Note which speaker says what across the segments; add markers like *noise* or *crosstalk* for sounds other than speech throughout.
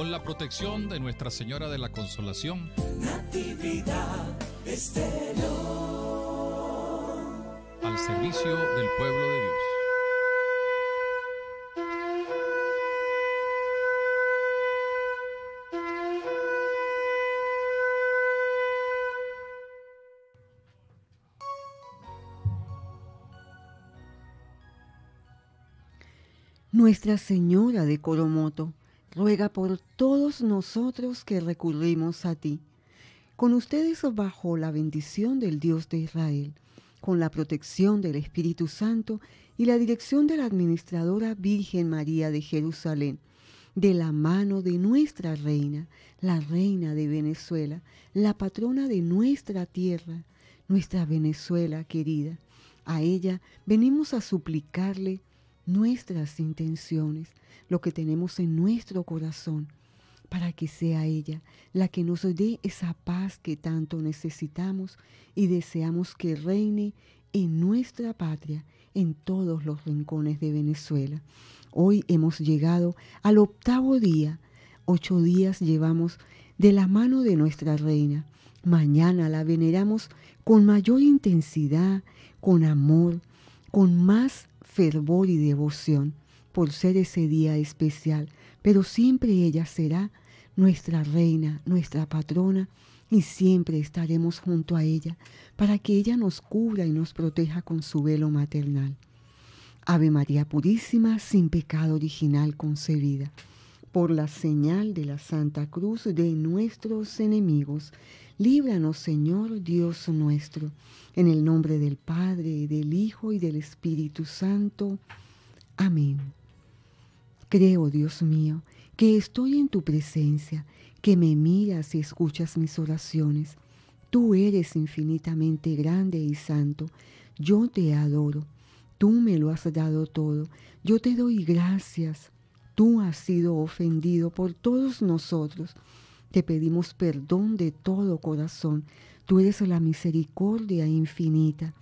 Speaker 1: con la protección de Nuestra Señora de la Consolación.
Speaker 2: Natividad Estéreo.
Speaker 1: Al servicio del pueblo de Dios.
Speaker 3: Nuestra Señora de Coromoto ruega por todos nosotros que recurrimos a ti. Con ustedes bajo la bendición del Dios de Israel, con la protección del Espíritu Santo y la dirección de la Administradora Virgen María de Jerusalén, de la mano de nuestra Reina, la Reina de Venezuela, la patrona de nuestra tierra, nuestra Venezuela querida. A ella venimos a suplicarle nuestras intenciones, lo que tenemos en nuestro corazón, para que sea ella la que nos dé esa paz que tanto necesitamos y deseamos que reine en nuestra patria, en todos los rincones de Venezuela. Hoy hemos llegado al octavo día, ocho días llevamos de la mano de nuestra reina. Mañana la veneramos con mayor intensidad, con amor, con más fervor y devoción por ser ese día especial, pero siempre ella será nuestra reina, nuestra patrona, y siempre estaremos junto a ella para que ella nos cubra y nos proteja con su velo maternal. Ave María Purísima, sin pecado original concebida, por la señal de la Santa Cruz de nuestros enemigos, líbranos Señor Dios nuestro, en el nombre del Padre, del Hijo y del Espíritu Santo. Amén. Creo, Dios mío, que estoy en tu presencia, que me miras y escuchas mis oraciones. Tú eres infinitamente grande y santo. Yo te adoro. Tú me lo has dado todo. Yo te doy gracias. Tú has sido ofendido por todos nosotros. Te pedimos perdón de todo corazón. Tú eres la misericordia infinita.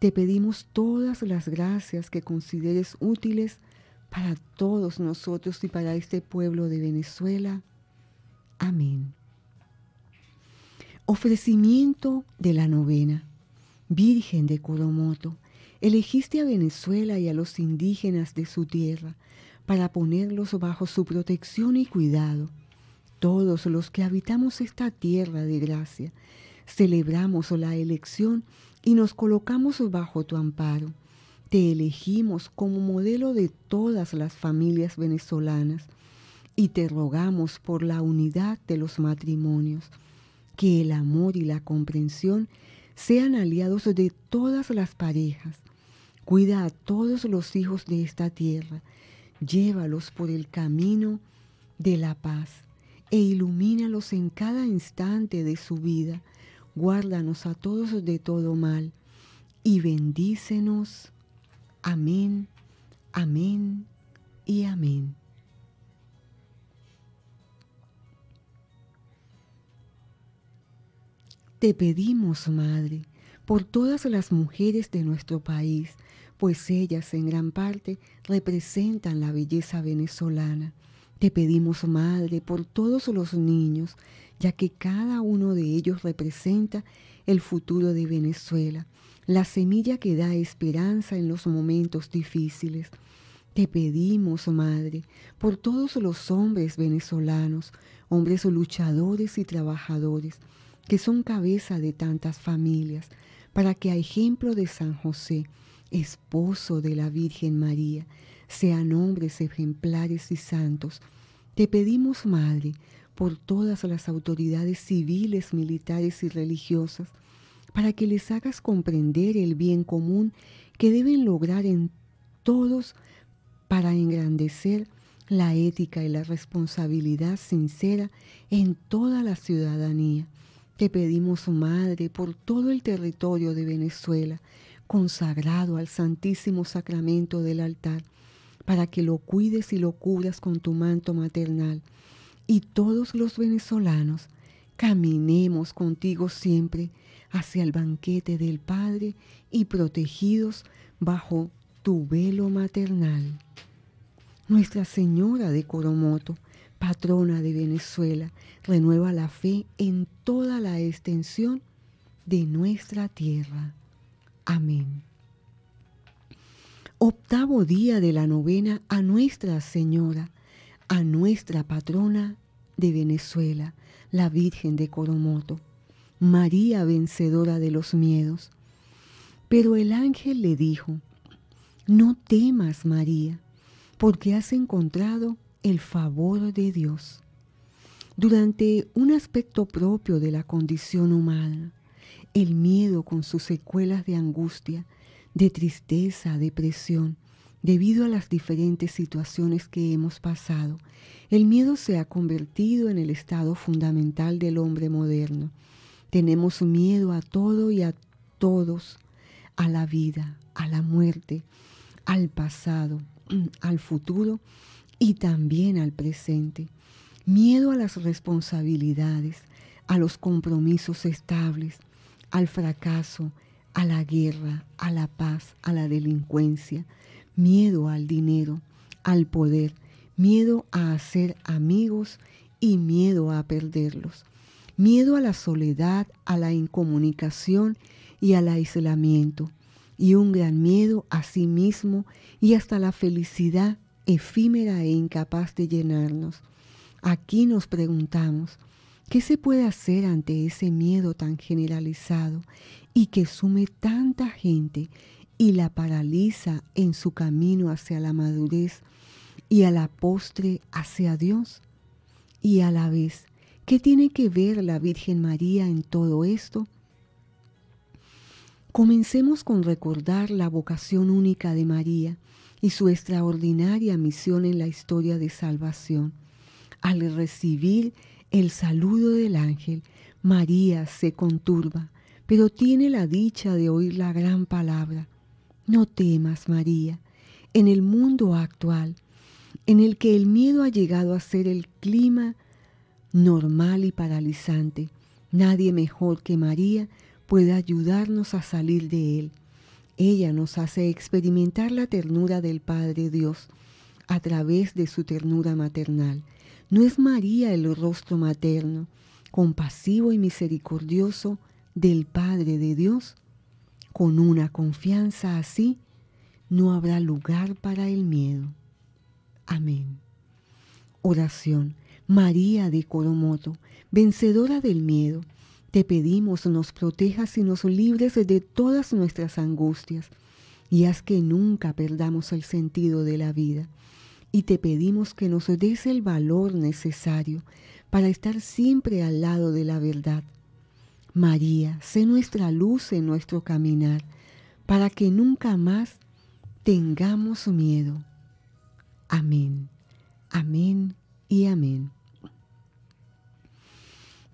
Speaker 3: Te pedimos todas las gracias que consideres útiles para todos nosotros y para este pueblo de Venezuela. Amén. Ofrecimiento de la novena. Virgen de Coromoto, elegiste a Venezuela y a los indígenas de su tierra para ponerlos bajo su protección y cuidado. Todos los que habitamos esta tierra de gracia, celebramos la elección y nos colocamos bajo tu amparo te elegimos como modelo de todas las familias venezolanas y te rogamos por la unidad de los matrimonios, que el amor y la comprensión sean aliados de todas las parejas. Cuida a todos los hijos de esta tierra, llévalos por el camino de la paz e ilumínalos en cada instante de su vida. Guárdanos a todos de todo mal y bendícenos Amén, amén y amén. Te pedimos, Madre, por todas las mujeres de nuestro país, pues ellas en gran parte representan la belleza venezolana. Te pedimos, Madre, por todos los niños, ya que cada uno de ellos representa el futuro de Venezuela la semilla que da esperanza en los momentos difíciles. Te pedimos, Madre, por todos los hombres venezolanos, hombres luchadores y trabajadores, que son cabeza de tantas familias, para que a ejemplo de San José, esposo de la Virgen María, sean hombres ejemplares y santos. Te pedimos, Madre, por todas las autoridades civiles, militares y religiosas, para que les hagas comprender el bien común que deben lograr en todos para engrandecer la ética y la responsabilidad sincera en toda la ciudadanía. Te pedimos, Madre, por todo el territorio de Venezuela, consagrado al Santísimo Sacramento del altar, para que lo cuides y lo cubras con tu manto maternal. Y todos los venezolanos caminemos contigo siempre hacia el banquete del Padre y protegidos bajo tu velo maternal. Nuestra Señora de Coromoto, patrona de Venezuela, renueva la fe en toda la extensión de nuestra tierra. Amén. Octavo día de la novena a Nuestra Señora, a nuestra patrona de Venezuela, la Virgen de Coromoto, María vencedora de los miedos. Pero el ángel le dijo, no temas, María, porque has encontrado el favor de Dios. Durante un aspecto propio de la condición humana, el miedo con sus secuelas de angustia, de tristeza, depresión, debido a las diferentes situaciones que hemos pasado, el miedo se ha convertido en el estado fundamental del hombre moderno. Tenemos miedo a todo y a todos, a la vida, a la muerte, al pasado, *clears throat* al futuro y también al presente. Miedo a las responsabilidades, a los compromisos estables, al fracaso, a la guerra, a la paz, a la delincuencia, miedo al dinero, al poder, miedo a hacer amigos y miedo a perderlos, miedo a la soledad, a la incomunicación y al aislamiento, y un gran miedo a sí mismo y hasta la felicidad efímera e incapaz de llenarnos. Aquí nos preguntamos, ¿qué se puede hacer ante ese miedo tan generalizado y que sume tanta gente y la paraliza en su camino hacia la madurez y a la postre hacia Dios? Y a la vez, ¿qué tiene que ver la Virgen María en todo esto? Comencemos con recordar la vocación única de María y su extraordinaria misión en la historia de salvación. Al recibir el saludo del ángel, María se conturba, pero tiene la dicha de oír la gran palabra. No temas, María, en el mundo actual, en el que el miedo ha llegado a ser el clima normal y paralizante, nadie mejor que María puede ayudarnos a salir de él. Ella nos hace experimentar la ternura del Padre Dios a través de su ternura maternal. ¿No es María el rostro materno, compasivo y misericordioso del Padre de Dios? Con una confianza así, no habrá lugar para el miedo. Amén. Oración. María de Coromoto, vencedora del miedo, te pedimos nos protejas y nos libres de todas nuestras angustias y haz que nunca perdamos el sentido de la vida. Y te pedimos que nos des el valor necesario para estar siempre al lado de la verdad. María, sé nuestra luz en nuestro caminar, para que nunca más tengamos miedo. Amén, amén y amén.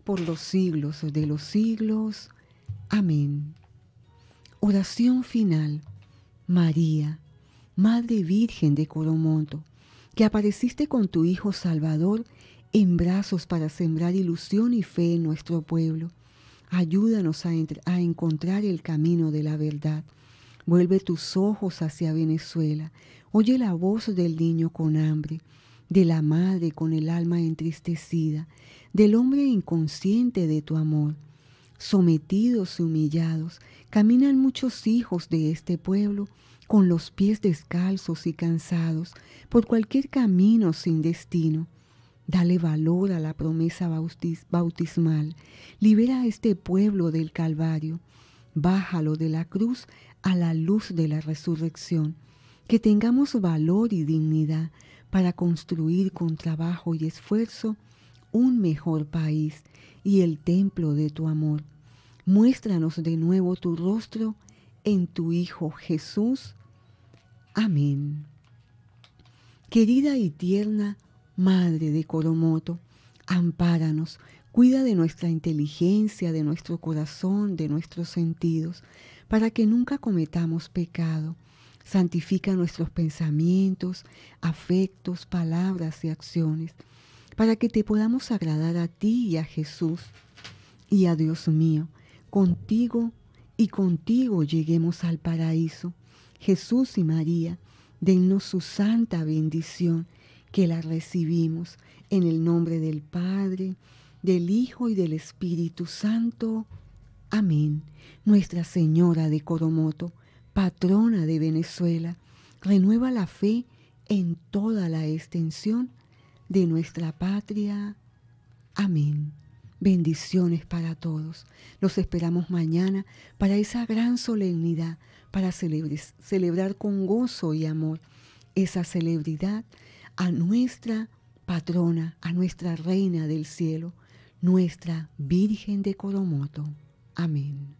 Speaker 3: por los siglos de los siglos. Amén. Oración final. María, Madre Virgen de Coromonto, que apareciste con tu Hijo Salvador en brazos para sembrar ilusión y fe en nuestro pueblo. Ayúdanos a, a encontrar el camino de la verdad. Vuelve tus ojos hacia Venezuela. Oye la voz del niño con hambre, de la madre con el alma entristecida del hombre inconsciente de tu amor. Sometidos y humillados, caminan muchos hijos de este pueblo con los pies descalzos y cansados por cualquier camino sin destino. Dale valor a la promesa bautismal. Libera a este pueblo del Calvario. Bájalo de la cruz a la luz de la resurrección. Que tengamos valor y dignidad para construir con trabajo y esfuerzo un mejor país y el templo de tu amor. Muéstranos de nuevo tu rostro en tu Hijo Jesús. Amén. Querida y tierna Madre de Coromoto, ampáranos, cuida de nuestra inteligencia, de nuestro corazón, de nuestros sentidos, para que nunca cometamos pecado. Santifica nuestros pensamientos, afectos, palabras y acciones, para que te podamos agradar a ti y a Jesús y a Dios mío. Contigo y contigo lleguemos al paraíso. Jesús y María, dennos su santa bendición que la recibimos en el nombre del Padre, del Hijo y del Espíritu Santo. Amén. Nuestra Señora de Coromoto, patrona de Venezuela, renueva la fe en toda la extensión de nuestra patria. Amén. Bendiciones para todos. Los esperamos mañana para esa gran solemnidad, para celebrar con gozo y amor esa celebridad a nuestra patrona, a nuestra reina del cielo, nuestra Virgen de Coromoto. Amén.